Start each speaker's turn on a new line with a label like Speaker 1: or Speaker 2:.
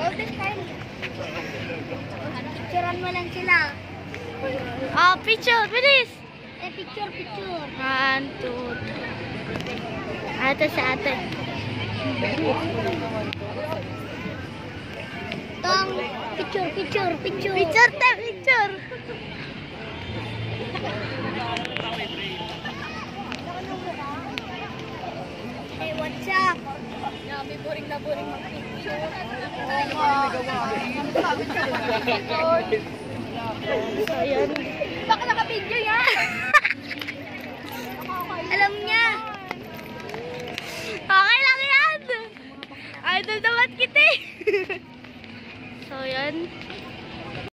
Speaker 1: Golden time. Picturean mo lang sila.
Speaker 2: Oh, picture, bilis!
Speaker 1: Eh, picture, picture.
Speaker 2: One, two, three. Ato sa atin.
Speaker 1: Tong, picture, picture, picture.
Speaker 2: Picture time, picture.
Speaker 1: Hey, what's up?
Speaker 2: Nabi, boring na boring mag-picture. Ayan.
Speaker 1: Baka naka-video yan. Alam niya.
Speaker 2: Okay lang yan! Idol naman kita eh. So, yan.